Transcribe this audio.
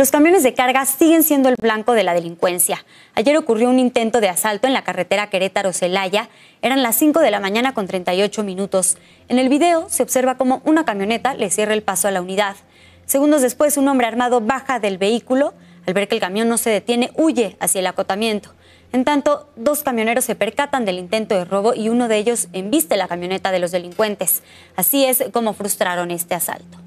Los camiones de carga siguen siendo el blanco de la delincuencia. Ayer ocurrió un intento de asalto en la carretera Querétaro-Celaya. Eran las 5 de la mañana con 38 minutos. En el video se observa cómo una camioneta le cierra el paso a la unidad. Segundos después, un hombre armado baja del vehículo. Al ver que el camión no se detiene, huye hacia el acotamiento. En tanto, dos camioneros se percatan del intento de robo y uno de ellos embiste la camioneta de los delincuentes. Así es como frustraron este asalto.